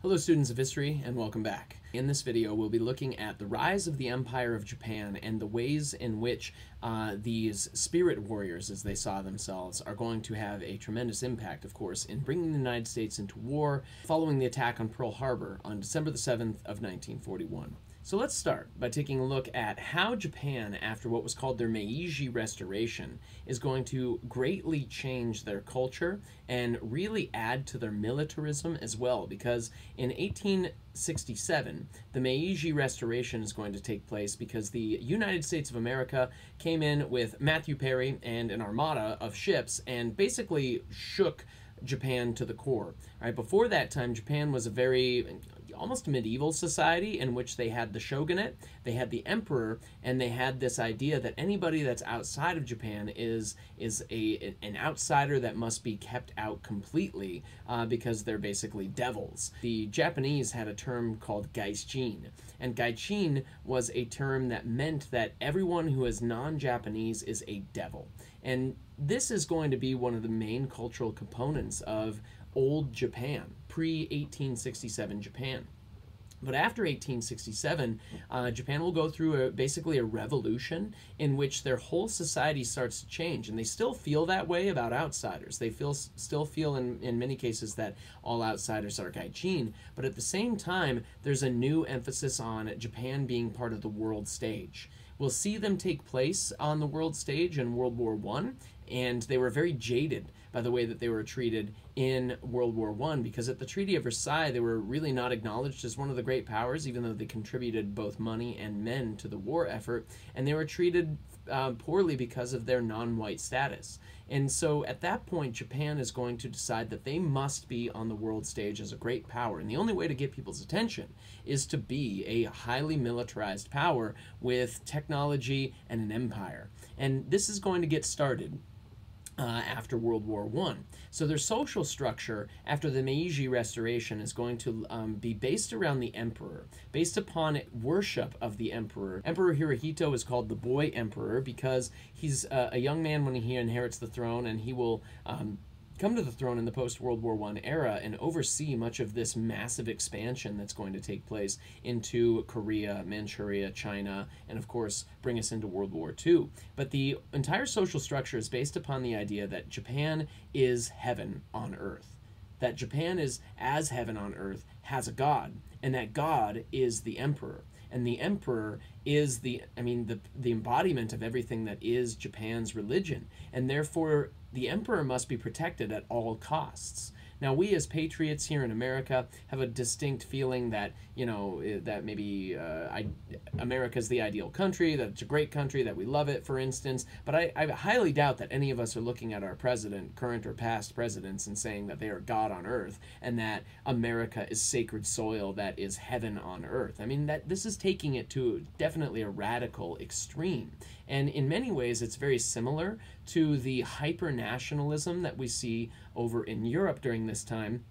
Hello students of history and welcome back. In this video we'll be looking at the rise of the Empire of Japan and the ways in which uh, these spirit warriors, as they saw themselves, are going to have a tremendous impact, of course, in bringing the United States into war following the attack on Pearl Harbor on December the 7th of 1941. So let's start by taking a look at how Japan, after what was called their Meiji Restoration, is going to greatly change their culture and really add to their militarism as well. Because in 1867, the Meiji Restoration is going to take place because the United States of America came in with Matthew Perry and an armada of ships and basically shook Japan to the core. Right before that time, Japan was a very almost medieval society in which they had the shogunate, they had the emperor, and they had this idea that anybody that's outside of Japan is is a an outsider that must be kept out completely uh, because they're basically devils. The Japanese had a term called gaijin, and gaijin was a term that meant that everyone who is non-Japanese is a devil. And this is going to be one of the main cultural components of old Japan, pre 1867 Japan. But after 1867, uh, Japan will go through a, basically a revolution in which their whole society starts to change, and they still feel that way about outsiders. They feel still feel in, in many cases that all outsiders are gaijin, but at the same time, there's a new emphasis on Japan being part of the world stage. We'll see them take place on the world stage in World War One, and they were very jaded by the way that they were treated in World War One, because at the Treaty of Versailles they were really not acknowledged as one of the great powers, even though they contributed both money and men to the war effort, and they were treated uh, poorly because of their non-white status. And so at that point, Japan is going to decide that they must be on the world stage as a great power. And the only way to get people's attention is to be a highly militarized power with technology and an empire. And this is going to get started uh, after World War One. So their social structure after the Meiji Restoration is going to um, be based around the emperor, based upon worship of the emperor. Emperor Hirohito is called the boy emperor because he's uh, a young man when he inherits the throne, and he will um, come to the throne in the post World War I era and oversee much of this massive expansion that's going to take place into Korea, Manchuria, China, and of course bring us into World War II. But the entire social structure is based upon the idea that Japan is heaven on earth. That Japan is as heaven on earth, has a god, and that god is the emperor and the emperor is the i mean the the embodiment of everything that is japan's religion and therefore the emperor must be protected at all costs. Now, we as patriots here in America have a distinct feeling that, you know, eh, that maybe uh, I, America's the ideal country, that it's a great country, that we love it, for instance. But I, I highly doubt that any of us are looking at our president, current or past presidents, and saying that they are God on earth and that America is sacred soil that is heaven on earth. I mean, that this is taking it to definitely a radical extreme. And in many ways, it's very similar to the hyper nationalism that we see over in Europe during this time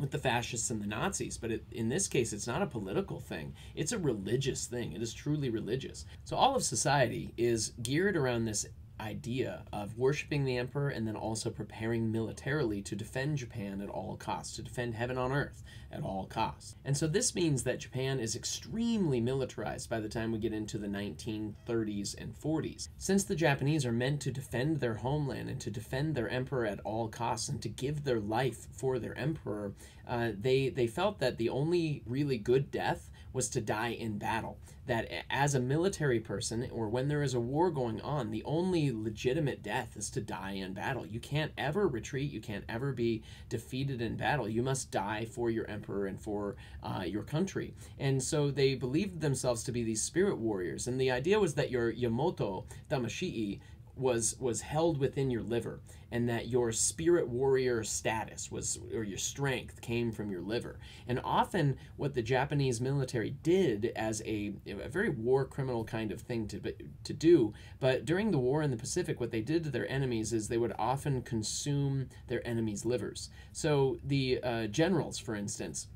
with the fascists and the Nazis. But it, in this case, it's not a political thing, it's a religious thing. It is truly religious. So all of society is geared around this idea of worshiping the emperor and then also preparing militarily to defend Japan at all costs, to defend heaven on earth at all costs. And so this means that Japan is extremely militarized by the time we get into the 1930s and 40s. Since the Japanese are meant to defend their homeland and to defend their emperor at all costs and to give their life for their emperor, uh, they, they felt that the only really good death was to die in battle. That as a military person, or when there is a war going on, the only legitimate death is to die in battle. You can't ever retreat, you can't ever be defeated in battle. You must die for your emperor and for uh, your country. And so they believed themselves to be these spirit warriors. And the idea was that your Yamato Damashii was was held within your liver and that your spirit warrior status was or your strength came from your liver. And often what the japanese military did as a, a very war criminal kind of thing to to do but during the war in the pacific what they did to their enemies is they would often consume their enemies livers. So the uh, generals for instance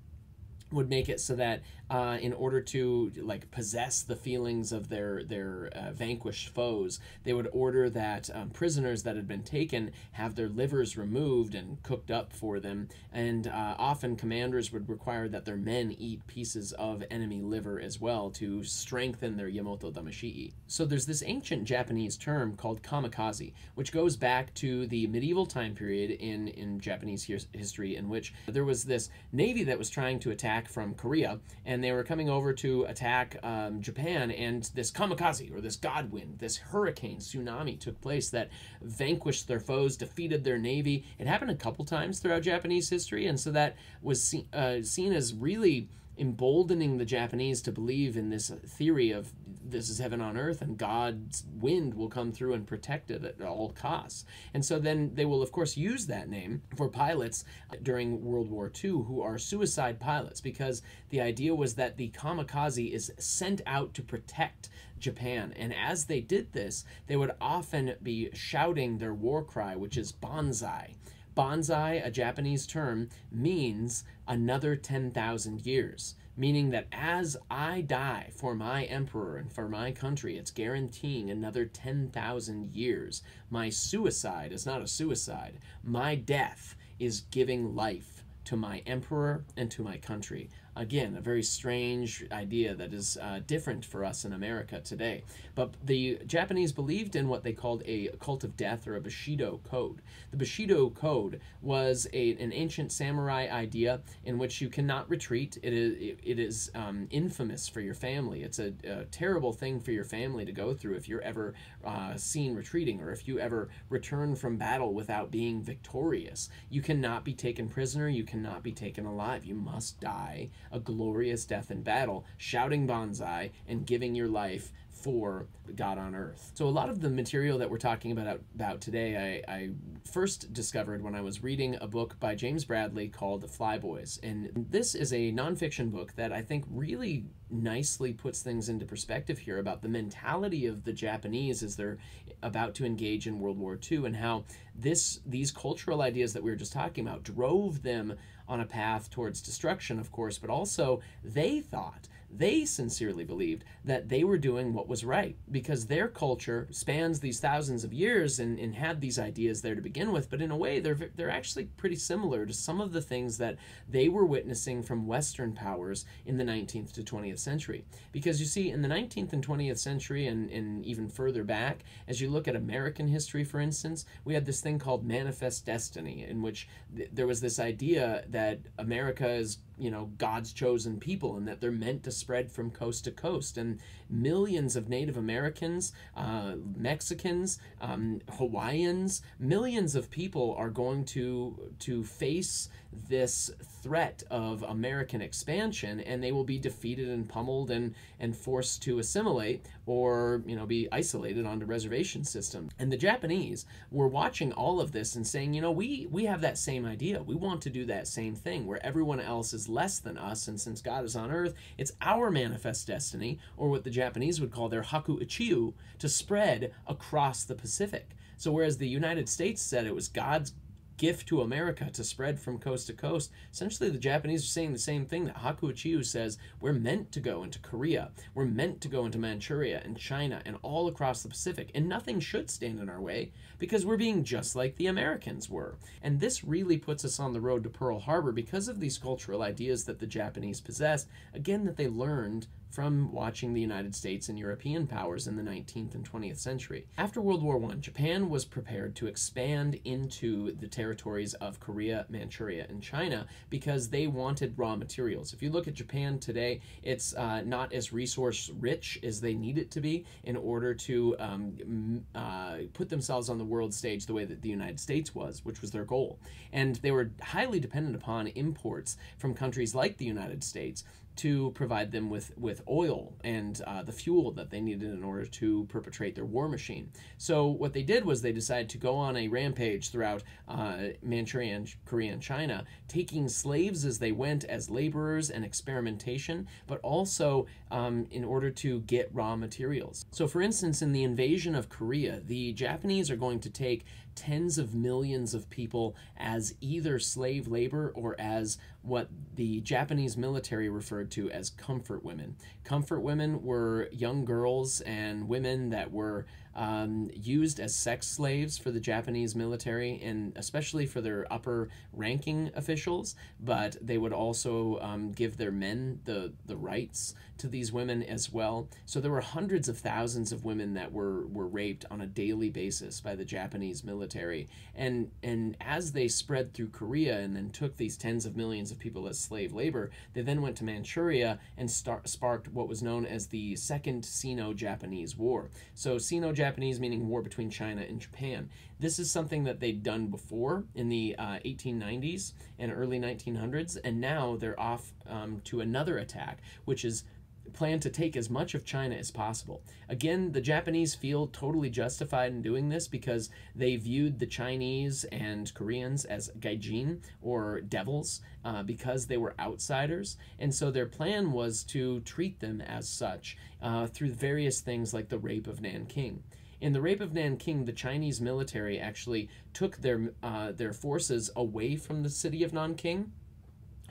would make it so that uh, in order to like possess the feelings of their their uh, vanquished foes, they would order that um, prisoners that had been taken have their livers removed and cooked up for them, and uh, often commanders would require that their men eat pieces of enemy liver as well to strengthen their Yamato Damashii. So there's this ancient Japanese term called kamikaze, which goes back to the medieval time period in in Japanese history, in which there was this navy that was trying to attack from Korea and they were coming over to attack um, Japan, and this kamikaze or this godwind, this hurricane tsunami took place that vanquished their foes, defeated their navy. It happened a couple times throughout Japanese history, and so that was see, uh, seen as really emboldening the Japanese to believe in this theory of this is heaven on earth and God's wind will come through and protect it at all costs. And so then they will, of course, use that name for pilots during World War II who are suicide pilots because the idea was that the kamikaze is sent out to protect Japan. And as they did this, they would often be shouting their war cry, which is banzai. Banzai, a Japanese term, means another 10,000 years, meaning that as I die for my emperor and for my country, it's guaranteeing another 10,000 years. My suicide is not a suicide, my death is giving life to my emperor and to my country. Again, a very strange idea that is uh, different for us in America today. But the Japanese believed in what they called a cult of death or a Bushido code. The Bushido code was a, an ancient samurai idea in which you cannot retreat. It is, it is um, infamous for your family. It's a, a, terrible thing for your family to go through if you're ever uh, seen retreating or if you ever return from battle without being victorious. You cannot be taken prisoner. You cannot be taken alive. You must die a glorious death in battle, shouting banzai and giving your life for God on earth. So a lot of the material that we're talking about about today, I, I first discovered when I was reading a book by James Bradley called The Flyboys. And this is a nonfiction book that I think really nicely puts things into perspective here about the mentality of the Japanese as they're about to engage in World War II and how this these cultural ideas that we were just talking about drove them on a path towards destruction, of course, but also they thought they sincerely believed that they were doing what was right because their culture spans these thousands of years and, and had these ideas there to begin with. But in a way, they're, they're actually pretty similar to some of the things that they were witnessing from Western powers in the 19th to 20th century. Because you see, in the 19th and 20th century, and, and even further back, as you look at American history, for instance, we had this thing called manifest destiny, in which th- there was this idea that America is you know God's chosen people and that they're meant to spread from coast to coast. And millions of Native Americans, uh, Mexicans, um, Hawaiians, millions of people are going to to face this threat of American expansion, and they will be defeated and pummeled and and forced to assimilate or you know be isolated onto reservation systems. And the Japanese were watching all of this and saying, you know, we we have that same idea. We want to do that same thing where everyone else is less than us, and since God is on earth, it's our manifest destiny, or what the Japanese would call their haku ichiu, to spread across the Pacific. So whereas the United States said it was God's gift to America to spread from coast to coast. Essentially, the Japanese are saying the same thing that Haku Ichiu says we're meant to go into Korea, we're meant to go into Manchuria and China and all across the Pacific, and nothing should stand in our way because we're being just like the Americans were. And this really puts us on the road to Pearl Harbor because of these cultural ideas that the Japanese possessed, again, that they learned from watching the United States and European powers in the 19th and 20th century. After World War I, Japan was prepared to expand into the territories of Korea, Manchuria, and China because they wanted raw materials. If you look at Japan today, it's uh, not as resource rich as they need it to be in order to um, uh, put themselves on the world stage the way that the United States was, which was their goal. And they were highly dependent upon imports from countries like the United States to provide them with, with oil and uh, the fuel that they needed in order to perpetrate their war machine. So what they did was they decided to go on a rampage throughout uh, Manchuria and Korea and China, taking slaves as they went as laborers and experimentation, but also um, in order to get raw materials. So for instance, in the invasion of Korea, the Japanese are going to take tens of millions of people as either slave labor or as what the Japanese military referred to as comfort women. Comfort women were young girls and women that were um, used as sex slaves for the Japanese military and especially for their upper ranking officials, but they would also um, give their men the, the rights to these women as well. So there were hundreds of thousands of women that were, were raped on a daily basis by the Japanese military. And, and as they spread through Korea and then took these tens of millions of people as slave labor, they then went to Manchuria and start, sparked what was known as the Second Sino Japanese War. So Sino Japanese meaning war between China and Japan. This is something that they'd done before in the uh, 1890s and early 1900s, and now they're off um, to another attack, which is plan to take as much of China as possible. Again, the Japanese feel totally justified in doing this because they viewed the Chinese and Koreans as gaijin or devils uh, because they were outsiders. And so their plan was to treat them as such uh, through various things like the rape of Nanking. In the rape of Nanking, the Chinese military actually took their uh, their forces away from the city of Nanking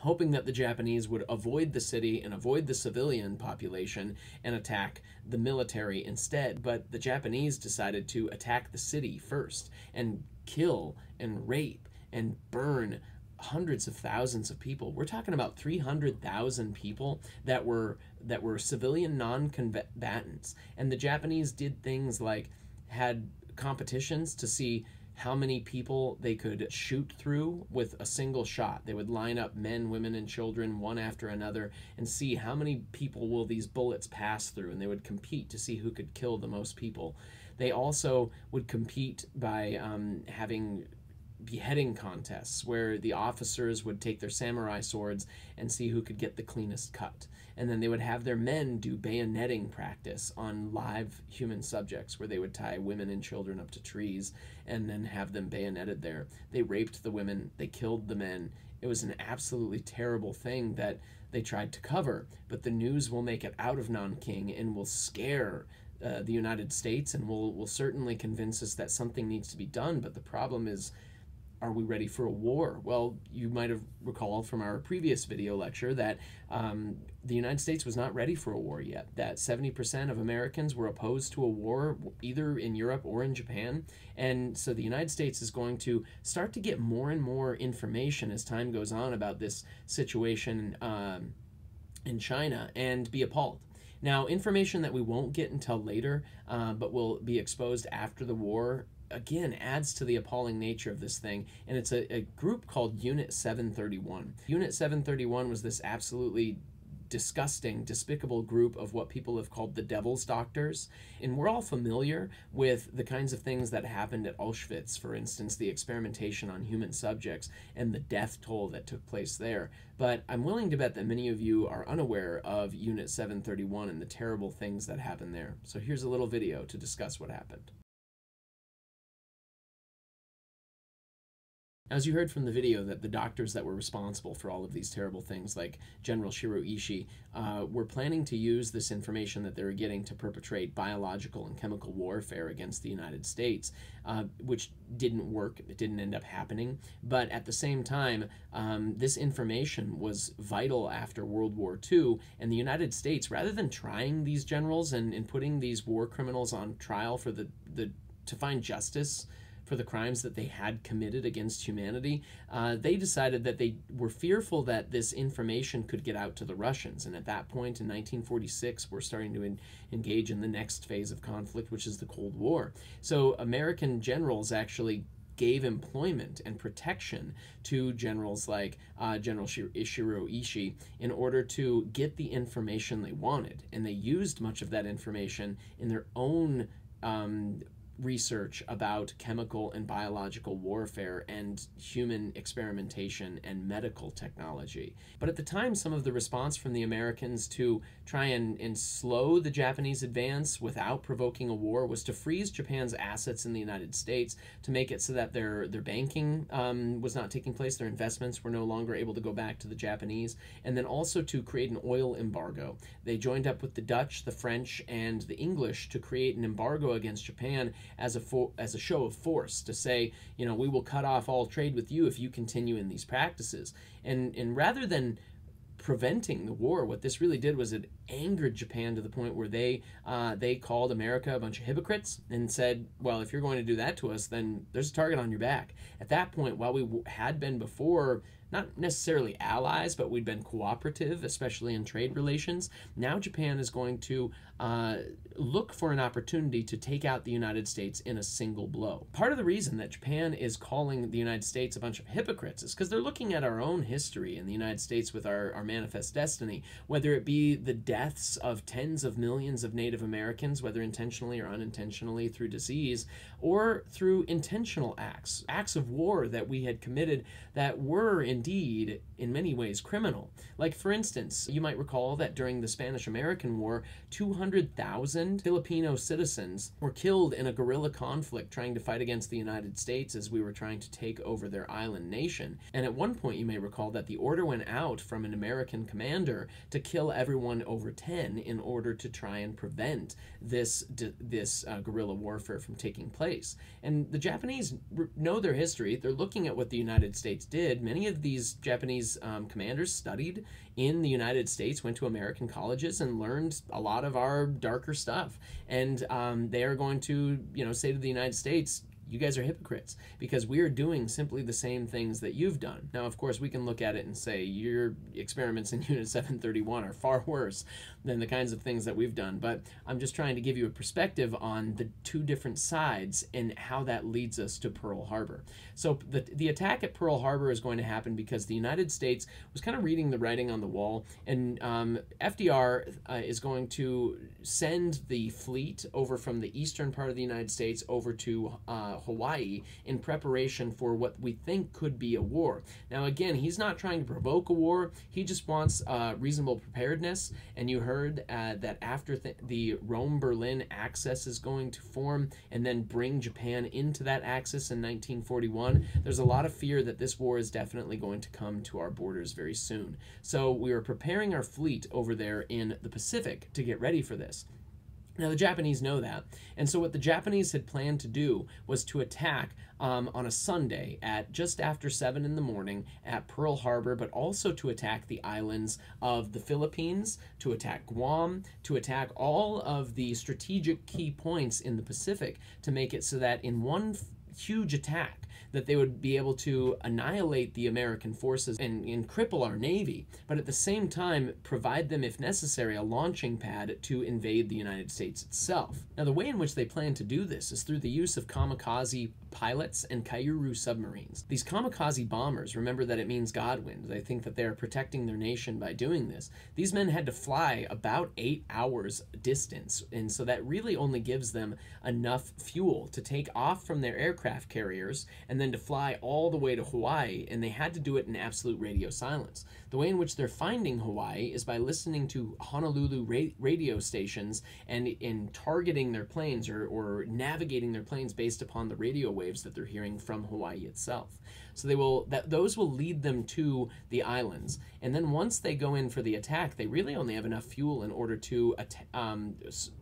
hoping that the Japanese would avoid the city and avoid the civilian population and attack the military instead. But the Japanese decided to attack the city first and kill and rape and burn hundreds of thousands of people. We're talking about 300,000 people that were that were civilian non-combatants. And the Japanese did things like had competitions to see how many people they could shoot through with a single shot. They would line up men, women, and children one after another and see how many people will these bullets pass through, and they would compete to see who could kill the most people. They also would compete by um, having beheading contests where the officers would take their samurai swords and see who could get the cleanest cut. And then they would have their men do bayoneting practice on live human subjects where they would tie women and children up to trees and then have them bayoneted there. They raped the women, they killed the men. It was an absolutely terrible thing that they tried to cover, but the news will make it out of Nanking and will scare uh, the United States and will will certainly convince us that something needs to be done. But the problem is are we ready for a war? Well, you might have recalled from our previous video lecture that um, the United States was not ready for a war yet, that 70% of Americans were opposed to a war either in Europe or in Japan. And so the United States is going to start to get more and more information as time goes on about this situation um, in China and be appalled. Now, information that we won't get until later, uh, but will be exposed after the war, again adds to the appalling nature of this thing. And it's a, a group called Unit 731. Unit 731 was this absolutely disgusting, despicable group of what people have called the devil's doctors. And we're all familiar with the kinds of things that happened at Auschwitz, for instance, the experimentation on human subjects and the death toll that took place there. But I'm willing to bet that many of you are unaware of Unit 731 and the terrible things that happened there. So here's a little video to discuss what happened. As you heard from the video, that the doctors that were responsible for all of these terrible things, like General Shiro Ishii, uh, were planning to use this information that they were getting to perpetrate biological and chemical warfare against the United States, uh, which didn't work. It didn't end up happening. But at the same time, um, this information was vital after World War II, and the United States, rather than trying these generals and, and putting these war criminals on trial for the, the to find justice for the crimes that they had committed against humanity, uh, they decided that they were fearful that this information could get out to the Russians. And at that point in 1946, we're starting to engage in the next phase of conflict, which is the Cold War. So American generals actually gave employment and protection to generals like uh, General Ishiro Ishii in order to get the information they wanted. And they used much of that information in their own um, research about chemical and biological warfare and human experimentation and medical technology. But at the time, some of the response from the Americans to try and, and slow the Japanese advance without provoking a war was to freeze Japan's assets in the United States to make it so that their, their banking um, was not taking place, their investments were no longer able to go back to the Japanese, and then also to create an oil embargo. They joined up with the Dutch, the French, and the English to create an embargo against Japan as a fo- as a show of force to say, you know, we will cut off all trade with you if you continue in these practices. And and rather than preventing the war. What this really did was it angered Japan to the point where they uh, they called America a bunch of hypocrites and said, "Well, if you're going to do that to us, then there's a target on your back." At that point, while we had been before not necessarily allies, but we'd been cooperative, especially in trade relations. Now Japan is going to uh, look for an opportunity to take out the United States in a single blow. Part of the reason that Japan is calling the United States a bunch of hypocrites is because they're looking at our own history in the United States with our, our manifest destiny, whether it be the deaths of tens of millions of Native Americans, whether intentionally or unintentionally through disease, or through intentional acts, acts of war that we had committed that were indeed, in many ways, criminal. Like, for instance, you might recall that during the Spanish American War, 200,000 Filipino citizens were killed in a guerrilla conflict trying to fight against the United States as we were trying to take over their island nation. And at one point, you may recall that the order went out from an American commander to kill everyone over 10 in order to try and prevent this, this uh, guerrilla warfare from taking place. And the Japanese know their history. They're looking at what the United States did. Many of these Japanese um, commanders studied in the United States, went to American colleges, and learned a lot of our darker stuff. And um, they are going to, you know, say to the United States, you guys are hypocrites because we are doing simply the same things that you've done. Now, of course, we can look at it and say your experiments in Unit 731 are far worse than the kinds of things that we've done, but I'm just trying to give you a perspective on the two different sides and how that leads us to Pearl Harbor. So, the, the attack at Pearl Harbor is going to happen because the United States was kind of reading the writing on the wall, and um, FDR uh, is going to send the fleet over from the eastern part of the United States over to uh, Hawaii in preparation for what we think could be a war. Now, again, he's not trying to provoke a war, he just wants uh, reasonable preparedness. And you heard uh, that after th- the Rome Berlin axis is going to form and then bring Japan into that axis in 1941, there's a lot of fear that this war is definitely going to come to our borders very soon. So we are preparing our fleet over there in the Pacific to get ready for this. Now, the Japanese know that. And so, what the Japanese had planned to do was to attack um, on a Sunday at just after 7 in the morning at Pearl Harbor, but also to attack the islands of the Philippines, to attack Guam, to attack all of the strategic key points in the Pacific to make it so that in one huge attack, that they would be able to annihilate the American forces and, and cripple our Navy, but at the same time provide them, if necessary, a launching pad to invade the United States itself. Now, the way in which they plan to do this is through the use of kamikaze pilots and Kairyu submarines. These kamikaze bombers, remember that it means Godwind. They think that they are protecting their nation by doing this. These men had to fly about eight hours distance, and so that really only gives them enough fuel to take off from their aircraft carriers and then to fly all the way to Hawaii, and they had to do it in absolute radio silence. The way in which they're finding Hawaii is by listening to Honolulu ra- radio stations and in targeting their planes or, or navigating their planes based upon the radio waves that they're hearing from Hawaii itself. So they will that those will lead them to the islands, and then once they go in for the attack, they really only have enough fuel in order to um,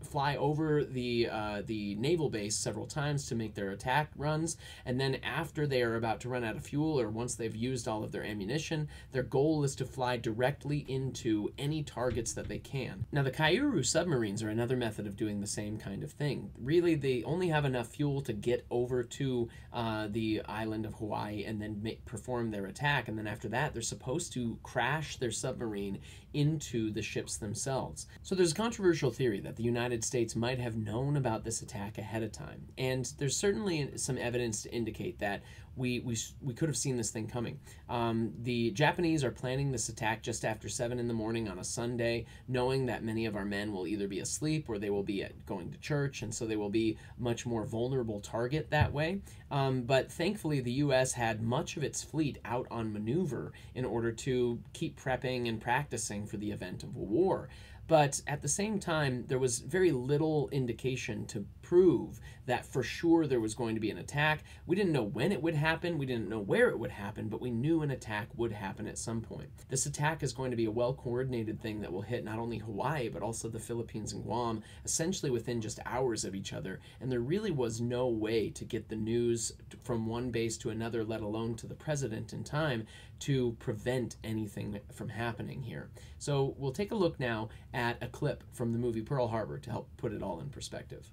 fly over the uh, the naval base several times to make their attack runs, and then after they are about to run out of fuel or once they've used all of their ammunition, their goal is to fly directly into any targets that they can. Now the Kairyu submarines are another method of doing the same kind of thing. Really, they only have enough fuel to get over to uh, the island of Hawaii and then perform their attack. And then after that, they're supposed to crash their submarine into the ships themselves. So there's a controversial theory that the United States might have known about this attack ahead of time. And there's certainly some evidence to indicate that we, we, we could have seen this thing coming. Um, the Japanese are planning this attack just after 7 in the morning on a Sunday, knowing that many of our men will either be asleep or they will be at, going to church, and so they will be much more vulnerable target that way. Um, but thankfully, the U.S. had much of its fleet out on maneuver in order to keep prepping and practicing for the event of a war. But at the same time, there was very little indication to prove that for sure there was going to be an attack. We didn't know when it would happen, we didn't know where it would happen, but we knew an attack would happen at some point. This attack is going to be a well coordinated thing that will hit not only Hawaii, but also the Philippines and Guam, essentially within just hours of each other. And there really was no way to get the news from one base to another, let alone to the president in time, to prevent anything from happening here. So we'll take a look now at a clip from the movie Pearl Harbor to help put it all in perspective.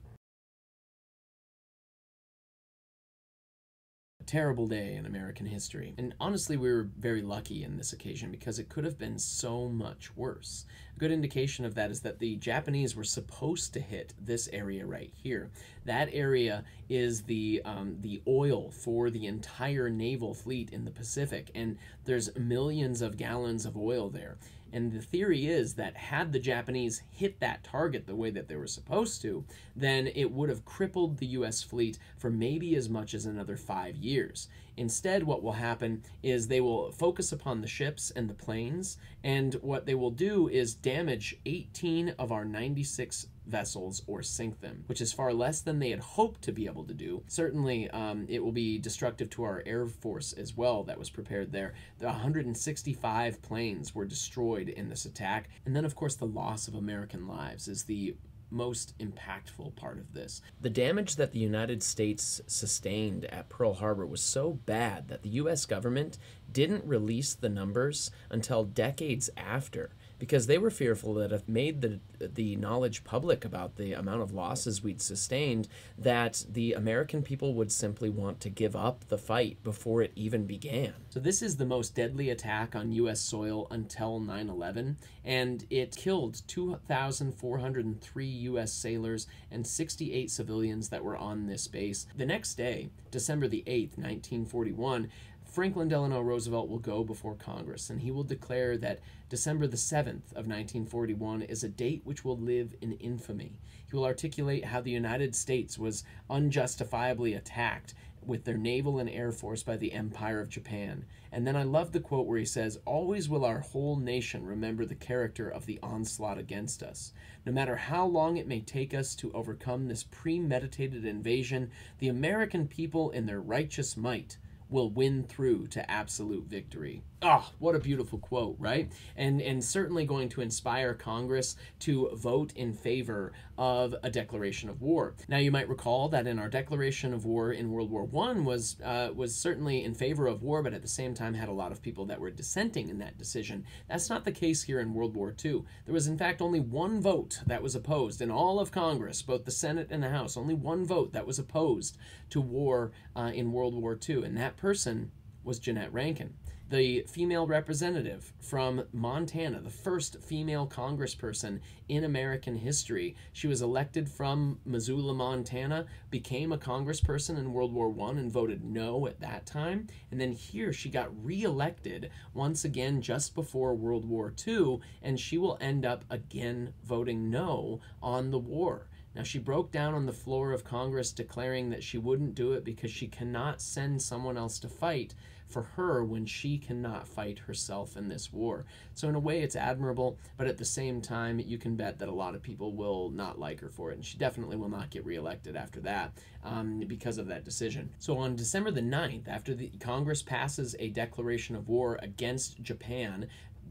Terrible day in American history. And honestly, we were very lucky in this occasion because it could have been so much worse. A good indication of that is that the Japanese were supposed to hit this area right here. That area is the um, the oil for the entire naval fleet in the Pacific, and there's millions of gallons of oil there. And the theory is that had the Japanese hit that target the way that they were supposed to, then it would have crippled the US fleet for maybe as much as another five years. Instead, what will happen is they will focus upon the ships and the planes, and what they will do is damage 18 of our 96 vessels or sink them, which is far less than they had hoped to be able to do. Certainly, um, it will be destructive to our Air Force as well that was prepared there. The 165 planes were destroyed in this attack. And then, of course, the loss of American lives is the most impactful part of this. The damage that the United States sustained at Pearl Harbor was so bad that the US government didn't release the numbers until decades after because they were fearful that if made the the knowledge public about the amount of losses we'd sustained that the American people would simply want to give up the fight before it even began. So this is the most deadly attack on US soil until 9/11 and it killed 2403 US sailors and 68 civilians that were on this base. The next day, December the 8th, 1941, Franklin Delano Roosevelt will go before Congress and he will declare that December the 7th of 1941 is a date which will live in infamy. He will articulate how the United States was unjustifiably attacked with their naval and air force by the Empire of Japan. And then I love the quote where he says, Always will our whole nation remember the character of the onslaught against us. No matter how long it may take us to overcome this premeditated invasion, the American people in their righteous might will win through to absolute victory. Oh, what a beautiful quote, right? And and certainly going to inspire Congress to vote in favor of a declaration of war. Now you might recall that in our declaration of war in World War One was uh, was certainly in favor of war, but at the same time had a lot of people that were dissenting in that decision. That's not the case here in World War Two. There was in fact only one vote that was opposed in all of Congress, both the Senate and the House. Only one vote that was opposed to war uh, in World War Two, and that person was Jeannette Rankin the female representative from Montana, the first female congressperson in American history. She was elected from Missoula, Montana, became a congressperson in World War I and voted no at that time. And then here she got reelected once again just before World War II, and she will end up again voting no on the war. Now, she broke down on the floor of Congress declaring that she wouldn't do it because she cannot send someone else to fight for her when she cannot fight herself in this war. So, in a way, it's admirable, but at the same time, you can bet that a lot of people will not like her for it. And she definitely will not get reelected after that um, because of that decision. So, on December the 9th, after the Congress passes a declaration of war against Japan,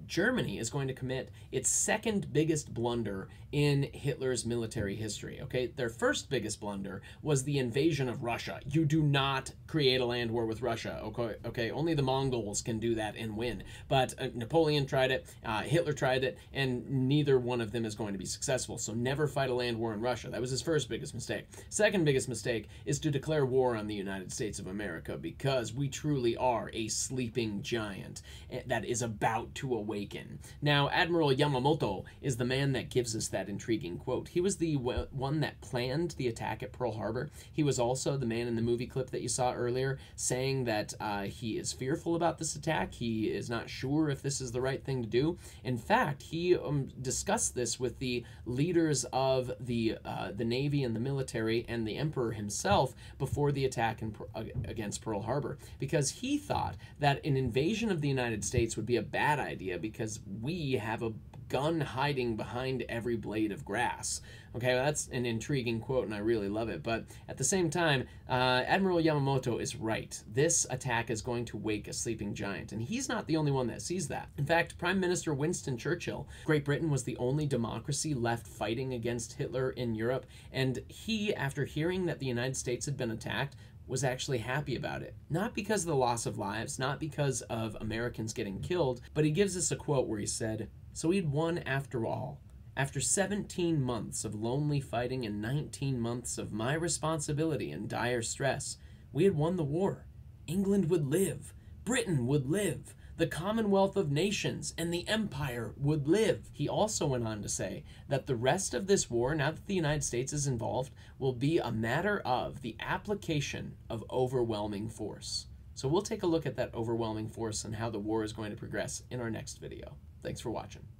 Germany is going to commit its second biggest blunder in Hitler's military history. Okay, their first biggest blunder was the invasion of Russia. You do not create a land war with Russia. Okay, okay, only the Mongols can do that and win. But uh, Napoleon tried it, uh, Hitler tried it, and neither one of them is going to be successful. So never fight a land war in Russia. That was his first biggest mistake. Second biggest mistake is to declare war on the United States of America because we truly are a sleeping giant eh, that is about to awaken. Now, Admiral Yamamoto is the man that gives us that that intriguing quote. He was the one that planned the attack at Pearl Harbor. He was also the man in the movie clip that you saw earlier saying that uh, he is fearful about this attack. He is not sure if this is the right thing to do. In fact, he um, discussed this with the leaders of the uh, the Navy and the military and the Emperor himself before the attack in, uh, against Pearl Harbor because he thought that an invasion of the United States would be a bad idea because we have a gun hiding behind every blade of grass. Okay, well, that's an intriguing quote, and I really love it. But at the same time, uh, Admiral Yamamoto is right. This attack is going to wake a sleeping giant, and he's not the only one that sees that. In fact, Prime Minister Winston Churchill, Great Britain was the only democracy left fighting against Hitler in Europe, and he, after hearing that the United States had been attacked, was actually happy about it. Not because of the loss of lives, not because of Americans getting killed, but he gives us a quote where he said, So he'd won after all. After 17 months of lonely fighting and 19 months of my responsibility and dire stress, we had won the war. England would live. Britain would live the Commonwealth of Nations and the Empire would live. He also went on to say that the rest of this war, now that the United States is involved, will be a matter of the application of overwhelming force. So we'll take a look at that overwhelming force and how the war is going to progress in our next video. Thanks for watching.